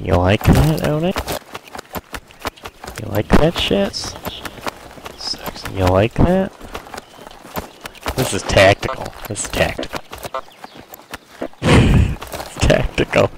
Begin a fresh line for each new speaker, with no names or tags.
You like that, Oni? You like that shit?
Sexy.
You like that? This is tactical. This is tactical. tactical.